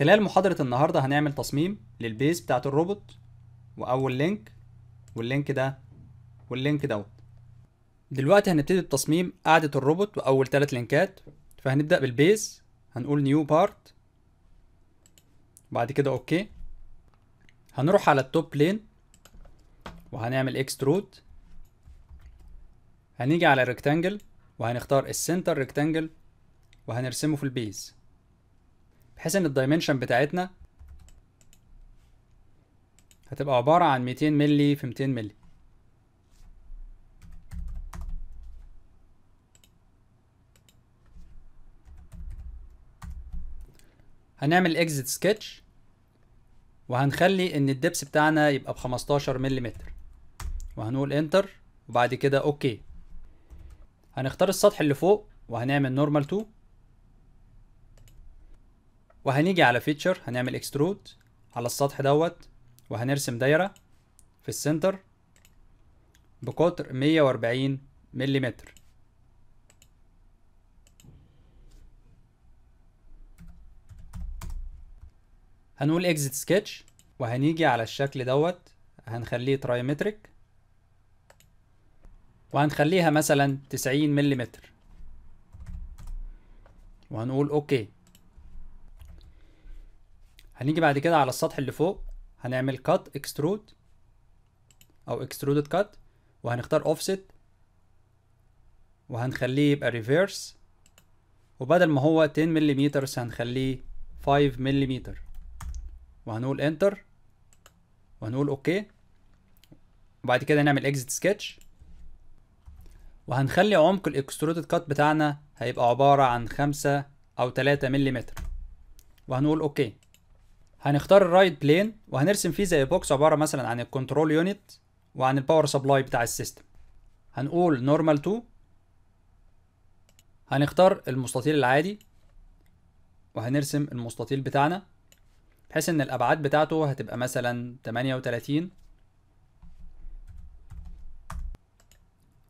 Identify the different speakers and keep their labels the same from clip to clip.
Speaker 1: خلال محاضرة النهاردة هنعمل تصميم لل base بتاعت الروبوت وأول link وال link ده وال link دوت. دلوقتي هنبتدي بتصميم قاعدة الروبوت وأول تلات لينكات. فهنبدأ بال base هنقول new part بعد كده OK هنروح على ال top plane وهنعمل extrude هنيجي على ال rectangle وهنختار ال center rectangle وهنرسمه في ال base. بحيث إن ال dimension بتاعتنا هتبقى عبارة عن 200 ملي في 200 ملي هنعمل exit sketch وهنخلي إن ال depth بتاعنا يبقى ب 15 ملم وهنقول enter وبعد كده OK هنختار السطح اللي فوق وهنعمل normal to وهنيجي على feature هنعمل extrude على السطح دوت وهنرسم دايرة في ال center بقطر 140 ملم هنقول exit sketch وهنيجي على الشكل دوت هنخليه trimetric وهنخليها مثلا 90 ملم وهنقول OK هنيجي بعد كده على السطح اللي فوق هنعمل cut extrude أو extruded cut وهنختار اوفست وهنخليه يبقى reverse وبدل ما هو 10 ملم هنخليه 5 ملم وهنقول enter وهنقول OK وبعد كده نعمل exit sketch وهنخلي عمق ال extruded cut بتاعنا هيبقى عبارة عن خمسة أو تلاتة ملم وهنقول OK هنختار ال right plane وهنرسم فيه زي box عبارة مثلا عن ال control unit وعن ال power supply بتاع ال system. هنقول normal to هنختار المستطيل العادي وهنرسم المستطيل بتاعنا بحيث إن الأبعاد بتاعته هتبقى مثلا 38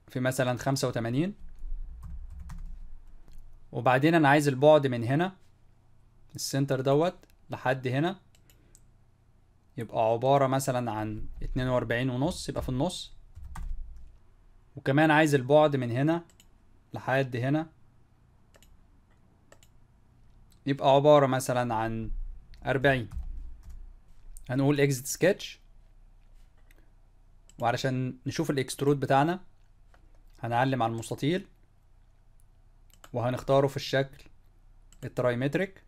Speaker 1: في مثلا 85 وبعدين أنا عايز البعد من هنا السنتر دوت. لحد هنا. يبقى عبارة مثلا عن 42 ونص يبقى في النص. وكمان عايز البعد من هنا لحد هنا. يبقى عبارة مثلا عن 40 هنقول exit sketch وعلشان نشوف ال extrude بتاعنا هنعلم على المستطيل. وهنختاره في الشكل ال trimetric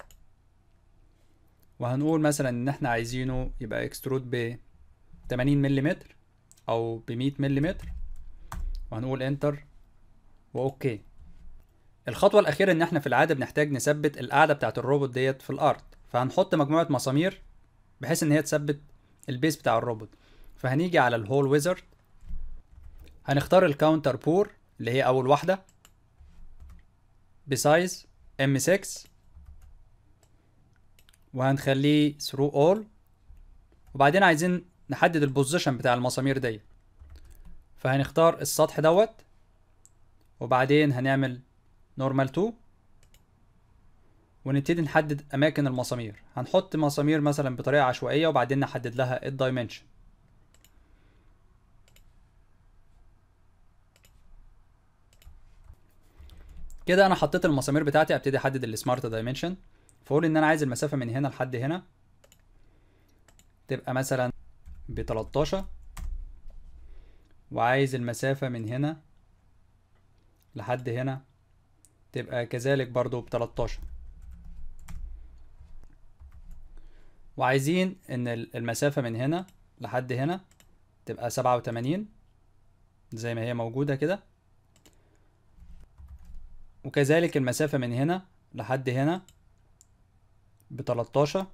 Speaker 1: وهنقول مثلا إن إحنا عايزينه يبقى extrude ب 80 ملم أو ب 100 ملم وهنقول enter و OK. الخطوة الأخيرة إن إحنا في العادة بنحتاج نثبت القاعدة بتاعة الروبوت ديت في الأرض. فهنحط مجموعة مسامير بحيث إن هي تثبت ال base بتاع الروبوت. فهنيجي على ال hole wizard هنختار ال counterbore اللي هي أول واحدة. ب size M 6 وهنخليه through all. وبعدين عايزين نحدد ال position بتاع المسامير دي. فهنختار السطح دوت. وبعدين هنعمل normal to ونبتدي نحدد أماكن المسامير. هنحط مسامير مثلا بطريقة عشوائية وبعدين نحدد لها ال dimension كده أنا حطيت المسامير بتاعتي. أبتدي أحدد السمارت دايمنشن فاقول إن أنا عايز المسافة من هنا لحد هنا تبقى مثلا ب 13 وعايز المسافة من هنا لحد هنا تبقى كذلك برضو ب 13 وعايزين إن المسافة من هنا لحد هنا تبقى 87 زي ما هي موجودة كده. وكذلك المسافة من هنا لحد هنا ب 13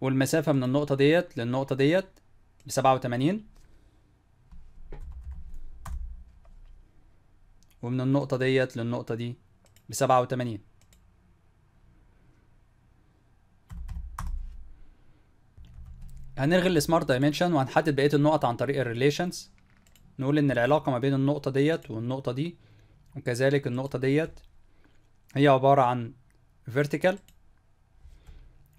Speaker 1: والمسافة من النقطة ديت للنقطة ديت بسبعة وتمانين. ومن النقطة ديت للنقطة دي بسبعة وتمانين. هنلغي ال smart dimension وهنحدد بقية النقط عن طريق ال relations نقول إن العلاقة ما بين النقطة ديت والنقطة دي وكذلك النقطة ديت هي عبارة عن vertical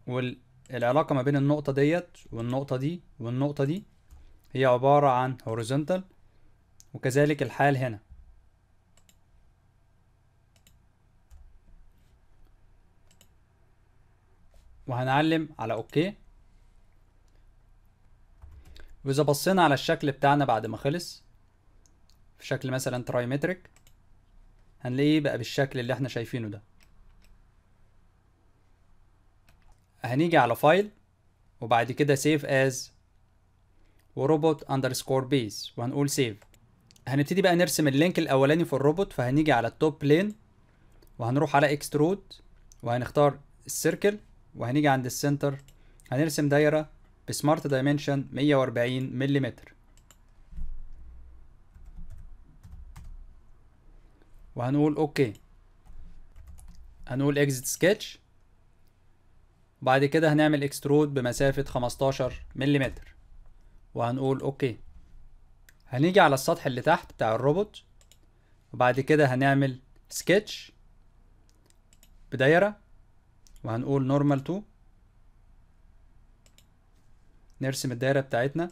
Speaker 1: والعلاقه ما بين النقطة ديت والنقطة دي والنقطة دي هي عبارة عن horizontal وكذلك الحال هنا. وهنعلم على OK. وإذا بصينا على الشكل بتاعنا بعد ما خلص في شكل مثلا trimetric هنلاقيه بقى بالشكل اللي إحنا شايفينه ده. هنيجي على file وبعد كده save as و robot underscore base وهنقول save هنبتدي بقى نرسم ال link الأولاني في الروبوت فهنيجي على ال top plane وهنروح على extrude وهنختار ال circle وهنيجي عند ال center هنرسم دايرة ب smart dimension 140 ملم وهنقول OK. هنقول exit sketch وبعد كده هنعمل extrude بمسافة 15 ملم وهنقول OK. هنيجي على السطح اللي تحت بتاع الروبوت. وبعد كده هنعمل سكتش بدايرة. وهنقول normal to نرسم الدايرة بتاعتنا.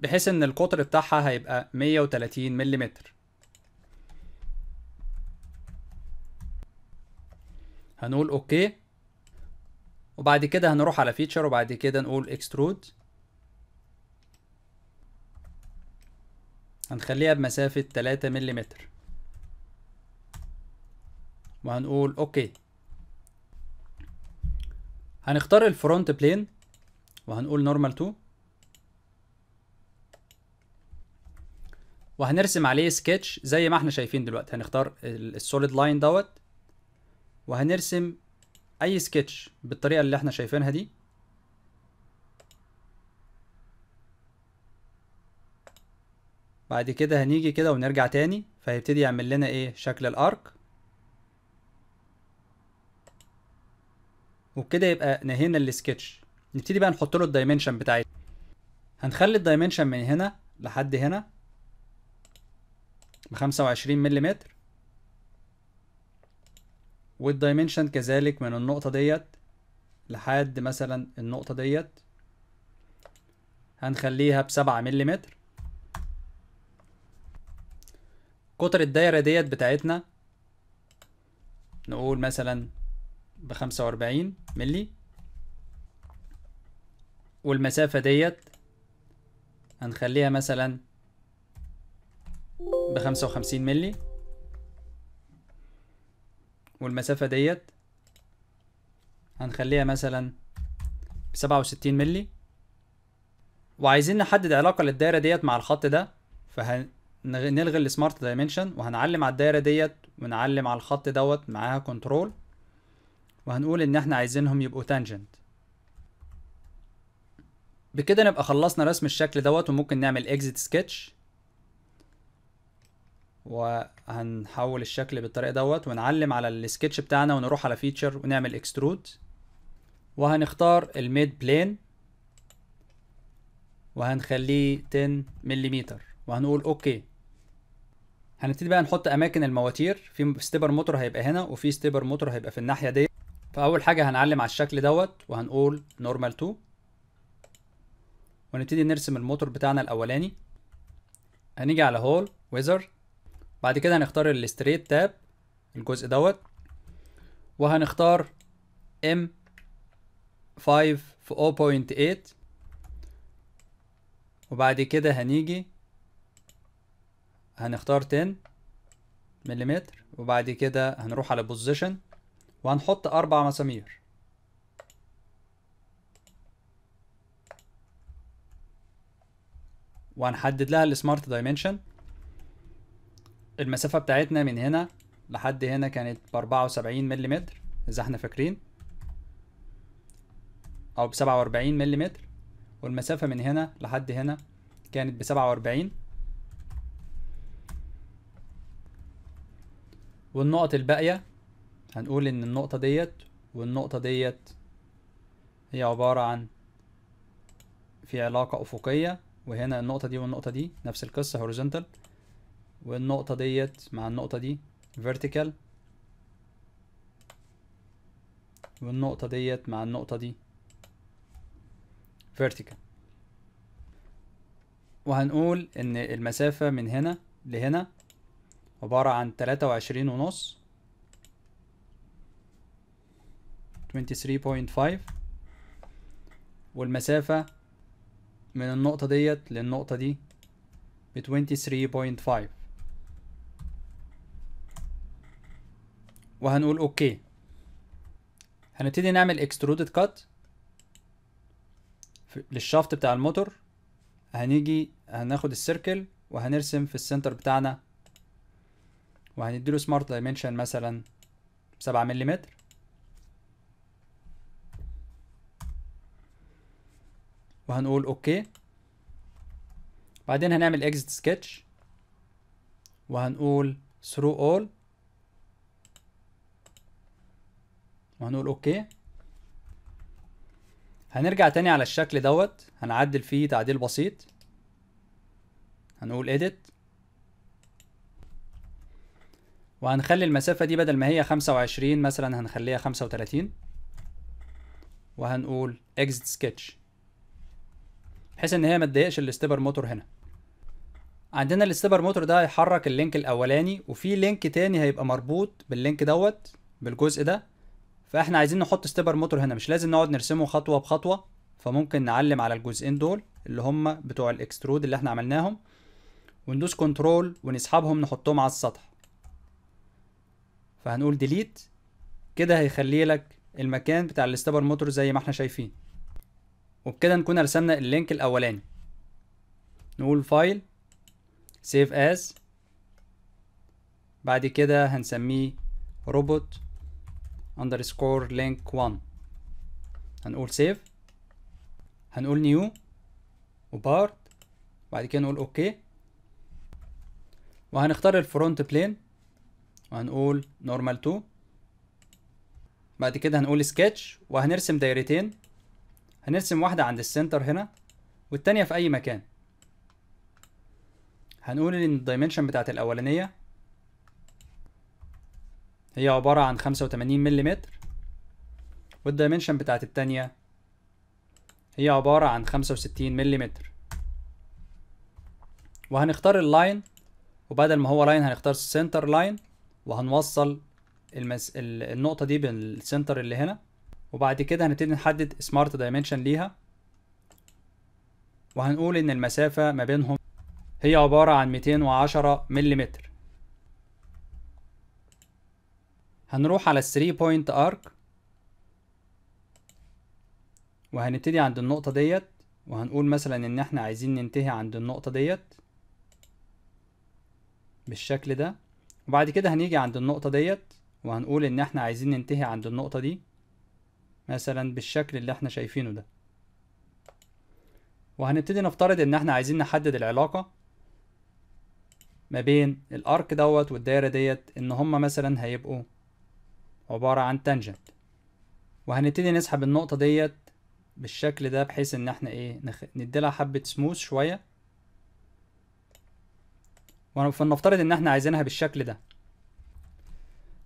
Speaker 1: بحيث إن القطر بتاعها هيبقى 130 ملم هنقول OK. وبعد كده هنروح على feature وبعد كده نقول extrude هنخليها بمسافة 3 ملم وهنقول OK. هنختار ال front plane وهنقول normal to وهنرسم عليه سكتش زي ما إحنا شايفين دلوقتي. هنختار ال solid line دوت. وهنرسم أي سكتش بالطريقة اللي إحنا شايفينها دي. بعد كده هنيجي كده ونرجع تاني. فهيبتدي يعمل لنا إيه؟ شكل ال arc وبكده يبقى نهينا السكتش. نبتدي بقى نحط له ال dimension بتاعتنا. هنخلي ال dimension من هنا لحد هنا بخمسة وعشرين ملم وال dimension كذلك من النقطة ديت لحد مثلا النقطة ديت. هنخليها بسبعة ملم قطر الدايرة ديت بتاعتنا نقول مثلا بخمسة وأربعين ملي والمسافة ديت هنخليها مثلا بخمسة وخمسين ملي والمسافة ديت هنخليها مثلا بسبعة وستين ملي وعايزين نحدد علاقة للدايرة ديت مع الخط ده فهنلغي ال smart dimension وهنعلم على الدايرة ديت ونعلم على الخط دوت معاها control. وهنقول إن إحنا عايزينهم يبقوا tangent بكده نبقى خلصنا رسم الشكل دوت وممكن نعمل exit sketch وهنحول الشكل بالطريقة دوت ونعلم على السكتش بتاعنا ونروح على feature ونعمل extrude وهنختار ال mid plane وهنخليه 10 ملم وهنقول okay هنبتدي بقى نحط أماكن المواتير. في stepper motor هيبقى هنا وفي stepper motor هيبقى في الناحية دي فأول حاجة هنعلم على الشكل دوت وهنقول normal to ونبتدي نرسم الموتور بتاعنا الأولاني. هنيجي على hole wizard بعد كده هنختار ال straight tap الجزء دوت. وهنختار M 5 في 0.8 وبعد كده هنيجي هنختار 10 ملم وبعد كده هنروح على position وهنحط أربع مسامير. وهنحدد لها ال smart dimension. المسافة بتاعتنا من هنا لحد هنا كانت بأربعة وسبعين ملم إذا إحنا فاكرين. أو بسبعة وأربعين ملم والمسافة من هنا لحد هنا كانت بسبعة وأربعين. والنقط الباقية هنقول إن النقطة ديت والنقطة ديت هي عبارة عن في علاقة أفقية وهنا النقطة دي والنقطة دي نفس القصة horizontal. والنقطة ديت مع النقطة دي vertical. والنقطة ديت مع النقطة دي vertical. وهنقول إن المسافة من هنا لهنا عبارة عن تلاتة وعشرين ونص. 23.5 والمسافة من النقطة ديت للنقطة دي ب 23.5 وهنقول أوكي هنبتدي نعمل extruded cut لل shaft بتاع الموتور. هنيجي هناخد ال circle وهنرسم في ال center بتاعنا. وهنديله smart dimension مثلا سبعة مليمتر. وهنقول okay بعدين هنعمل exit sketch وهنقول through all. وهنقول okay هنرجع تاني على الشكل دوت. هنعدل فيه تعديل بسيط. هنقول edit. وهنخلي المسافة دي بدل ما هي خمسة وعشرين مثلا هنخليها خمسة وتلاتين. وهنقول exit sketch. بحيث إن هي ما تضايقش ال stepper motor هنا. عندنا ال stepper motor ده هيحرك ال link الأولاني وفي link تاني هيبقى مربوط بال link دوت بالجزء ده. فإحنا عايزين نحط stepper motor هنا مش لازم نقعد نرسمه خطوة بخطوة. فممكن نعلم على الجزئين دول اللي هم بتوع ال extrude اللي إحنا عملناهم وندوس control ونسحبهم نحطهم على السطح. فهنقول delete كده هيخلي لك المكان بتاع ال stepper motor زي ما إحنا شايفين. وبكده نكون رسمنا ال link الاولاني. نقول file save as بعد كده هنسميه robot underscore link 1 هنقول save هنقول new و part بعد كده نقول okay وهنختار ال front plane وهنقول normal to بعد كده هنقول سكتش وهنرسم دايرتين. هنرسم واحدة عند ال center هنا والتانية في أي مكان. هنقول إن ال dimension بتاعت الأولانية هي عبارة عن خمسة وتمانين مليمتر وال dimension بتاعت التانية هي عبارة عن خمسة وستين مليمتر. وهنختار ال line وبدل ما هو line هنختار center line وهنوصل المس... النقطة دي بال center اللي هنا. وبعد كده هنبتدي نحدد smart dimension ليها. وهنقول إن المسافة ما بينهم هي عبارة عن 210 مليمتر. هنروح على 3 point arc. وهنبتدي عند النقطة ديت. وهنقول مثلا إن إحنا عايزين ننتهي عند النقطة ديت بالشكل ده. وبعد كده هنيجي عند النقطة ديت. وهنقول إن إحنا عايزين ننتهي عند النقطة دي. مثلا بالشكل اللي إحنا شايفينه ده. وهنبتدي نفترض إن إحنا عايزين نحدد العلاقة ما بين الأرك دوت والدايرة ديت إن هما مثلا هيبقوا عبارة عن تانجنت وهنبتدي نسحب النقطة ديت بالشكل ده بحيث إن إحنا إيه نخ... نديلها حبة سموث شوية. فلنفترض إن إحنا عايزينها بالشكل ده.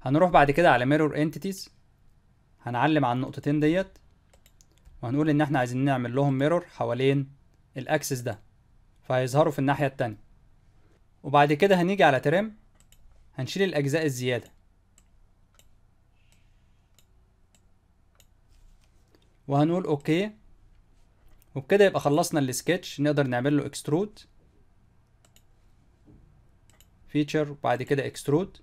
Speaker 1: هنروح بعد كده على mirror entities. هنعلم على النقطتين ديت وهنقول إن إحنا عايزين نعمل لهم mirror حوالين ال axis ده فهيظهروا في الناحية التانية. وبعد كده هنيجي على trim هنشيل الأجزاء الزيادة. وهنقول okay وبكده يبقى خلصنا السكتش نقدر نعمل له extrude feature وبعد كده extrude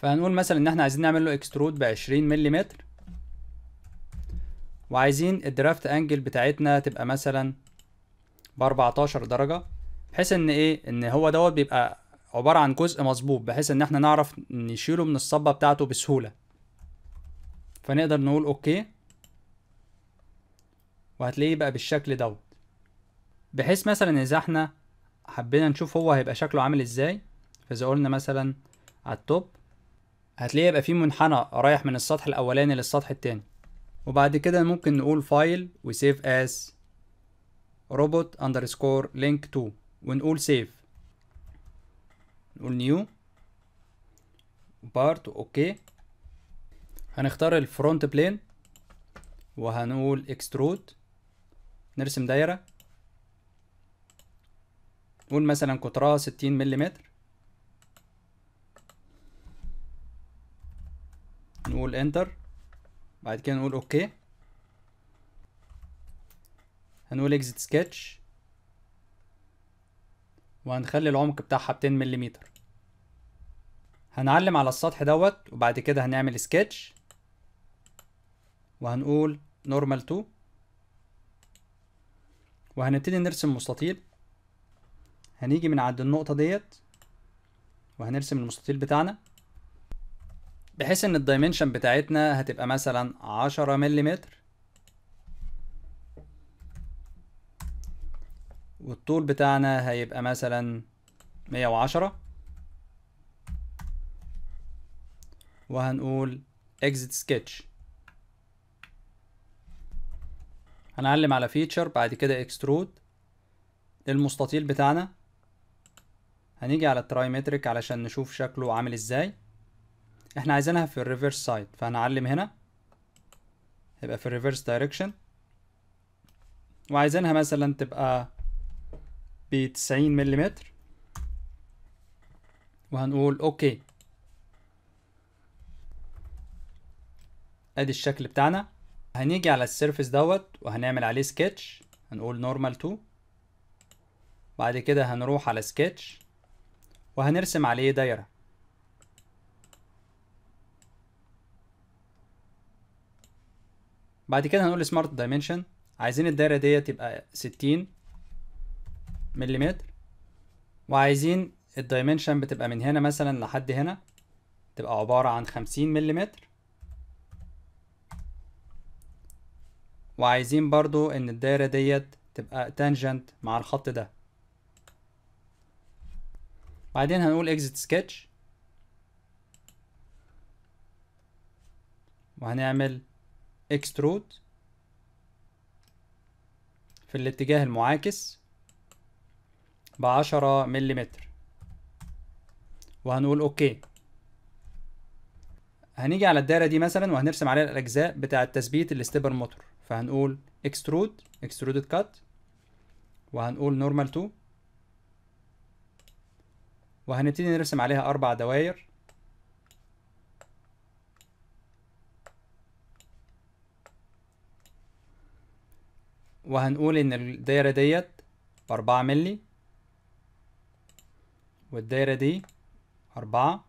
Speaker 1: فهنقول مثلا إن إحنا عايزين نعمل له extrude ب 20 ملم وعايزين ال draft angle بتاعتنا تبقى مثلا ب 14 درجة بحيث إن إيه؟ إن هو دوت بيبقى عبارة عن جزء مظبوط بحيث إن إحنا نعرف نشيله من الصبة بتاعته بسهولة. فنقدر نقول okay. وهتلاقيه بقى بالشكل دوت. بحيث مثلا إذا إحنا حبينا نشوف هو هيبقى شكله عامل إزاي. فإذا قلنا مثلا على ال top هتلاقيه يبقى فيه منحنى رايح من السطح الأولاني للسطح التاني. وبعد كده ممكن نقول file و save as robot underscore link 2 ونقول save نقول new part okay هنختار ال front plane وهنقول extrude نرسم دايرة. نقول مثلا قطرها ستين مليمتر. نقول enter بعد كده نقول okay هنقول exit sketch وهنخلي العمق بتاعها 200 مليمتر هنعلم على السطح دوت وبعد كده هنعمل سكتش وهنقول normal to وهنبتدي نرسم مستطيل هنيجي من عند النقطة ديت وهنرسم المستطيل بتاعنا. بحيث إن ال dimension بتاعتنا هتبقى مثلا عشرة مليمتر. والطول بتاعنا هيبقى مثلا مية وعشرة. وهنقول exit sketch. هنعلم على feature بعد كده extrude للمستطيل بتاعنا. هنيجي على ال trimetric علشان نشوف شكله عامل إزاي. إحنا عايزينها في ال reverse side فهنعلم هنا. يبقى في ال reverse direction وعايزينها مثلا تبقى بتسعين مليمتر وهنقول okay. أدي الشكل بتاعنا. هنيجي على ال surface دوت وهنعمل عليه سكتش هنقول normal to بعد كده هنروح على سكتش وهنرسم عليه دايرة. بعد كده هنقول smart dimension عايزين الدايرة دي تبقى 60 مليمتر. وعايزين ال dimension بتبقى من هنا مثلا لحد هنا تبقى عبارة عن 50 مليمتر. وعايزين برضو إن الدايرة ديت تبقى tangent مع الخط ده. بعدين هنقول exit sketch. وهنعمل extrude في الاتجاه المعاكس بعشرة مليمتر. وهنقول okay. هنيجي على الدايرة دي مثلا وهنرسم عليها الأجزاء بتاعة تثبيت ال stepper motor. فهنقول extrude extruded cut. وهنقول normal 2 وهنبتدي نرسم عليها أربع دواير وهنقول إن الدايرة ديت بأربعة ملي والدايرة دي أربعة.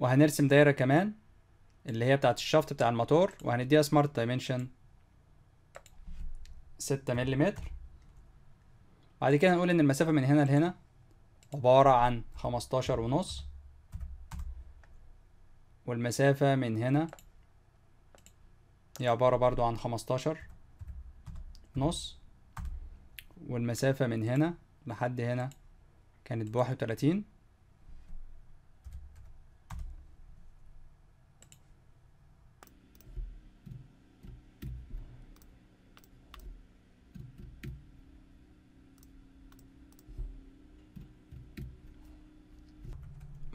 Speaker 1: وهنرسم دايرة كمان اللي هي بتاعت ال shaft بتاع الموتور وهنديها smart dimension ستة مليمتر بعد كده هنقول إن المسافة من هنا لهنا عبارة عن خمستاشر ونص. والمسافة من هنا هي عبارة برضو عن خمستاشر نص والمسافة من هنا لحد هنا كانت بواحد وتلاتين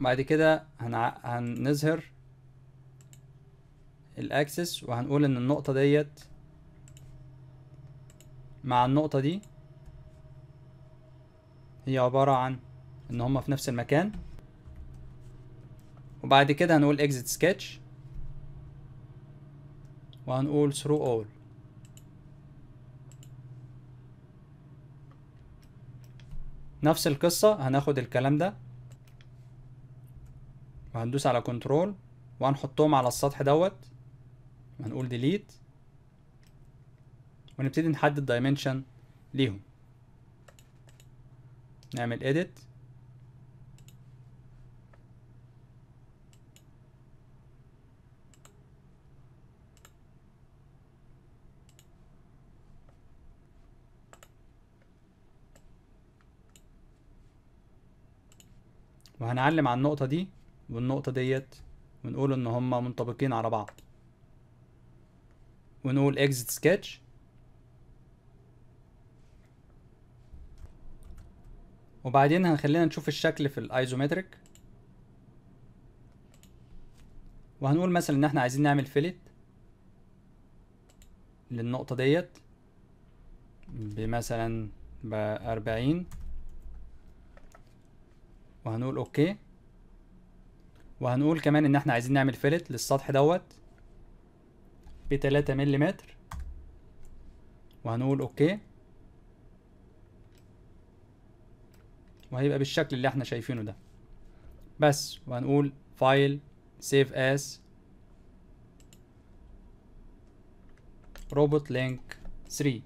Speaker 1: بعد كده. هنظهر الاكسس وهنقول إن النقطة ديت مع النقطة دي هي عبارة عن إن هما في نفس المكان. وبعد كده هنقول exit sketch وهنقول through all. نفس القصة هناخد الكلام ده وهندوس على كنترول وهنحطهم على السطح دوت. وهنقول delete ونبتدي نحدد dimension ليهم. نعمل edit. وهنعلم على النقطة دي والنقطة ديت ونقول إن هما منطبقين على بعض. ونقول exit sketch. وبعدين هنخلينا نشوف الشكل في ال isometric. وهنقول مثلا إن إحنا عايزين نعمل fillet للنقطة ديت بمثلا بأربعين. وهنقول okay وهنقول كمان إن إحنا عايزين نعمل fillet للسطح دوت. بتلاتة مليمتر. وهنقول okay. وهيبقى بالشكل اللي إحنا شايفينه ده. بس وهنقول file save as robot link 3